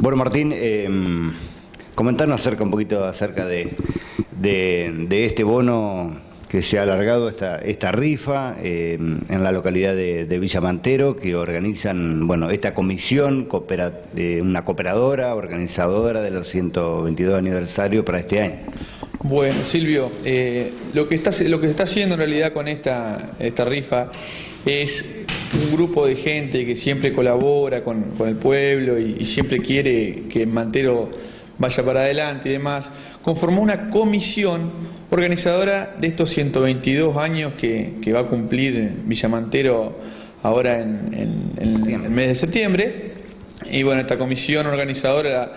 Bueno, Martín, eh, comentarnos acerca un poquito acerca de, de, este bono que se ha alargado esta, esta rifa eh, en la localidad de, Villa Mantero, que organizan, bueno, esta comisión, coopera, eh, una cooperadora, organizadora de los 122 aniversario para este año. Bueno, Silvio, eh, lo, que está, lo que se está haciendo en realidad con esta, esta rifa es un grupo de gente que siempre colabora con, el pueblo y, siempre quiere que Mantero vaya para adelante y demás, conformó una comisión organizadora de estos 122 años que, va a cumplir Villamantero ahora en, el mes de septiembre. Y bueno, esta comisión organizadora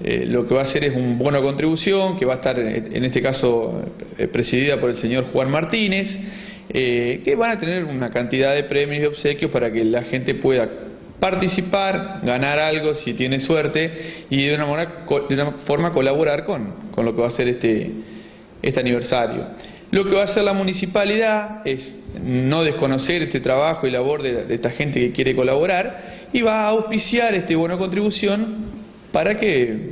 eh, lo que va a hacer es un bono contribución que va a estar, en este caso, eh, presidida por el señor Juan Martínez eh, que van a tener una cantidad de premios y obsequios para que la gente pueda participar, ganar algo si tiene suerte y de una, forma colaborar con, con, lo que va a ser este, este aniversario. Lo que va a hacer la municipalidad es no desconocer este trabajo y labor de, de esta gente que quiere colaborar y va a auspiciar este bono contribución para que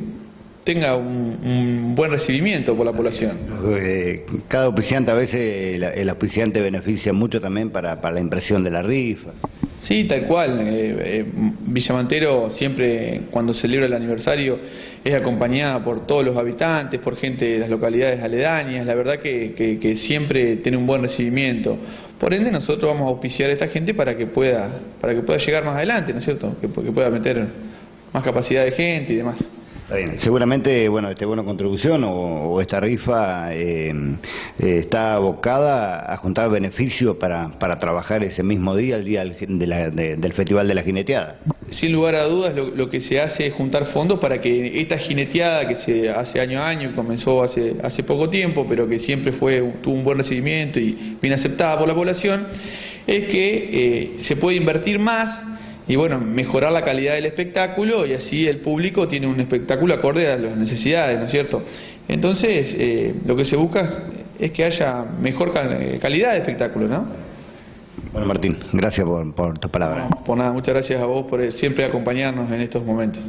tenga un, buen recibimiento por la población. Eh, cada auspiciante, a veces el, auspiciante beneficia mucho también para, la impresión de la rifa. Sí, tal cual. Eh, eh, Villamantero siempre, cuando celebra el aniversario, es acompañada por todos los habitantes, por gente de las localidades aledañas. La verdad que, siempre tiene un buen recibimiento. Por ende, nosotros vamos a auspiciar a esta gente para que pueda, para que pueda llegar más adelante, ¿no es cierto? Que, que pueda meter más capacidad de gente y demás. Seguramente, bueno, este bono contribución o, esta rifa eh, eh, está abocada a juntar beneficios para, para, trabajar ese mismo día, el día del Festival de la Jineteada. Sin lugar a dudas, lo, que se hace es juntar fondos para que esta jineteada que se hace año a año, comenzó hace, hace poco tiempo, pero que siempre fue tuvo un buen recibimiento y bien aceptada por la población, es que eh, se puede invertir más y bueno, mejorar la calidad del espectáculo y así el público tiene un espectáculo acorde a las necesidades, ¿no es cierto? Entonces, eh, lo que se busca es que haya mejor calidad de espectáculo, ¿no? Bueno, Martín, gracias por, por tus palabras. por nada, muchas gracias a vos por siempre acompañarnos en estos momentos.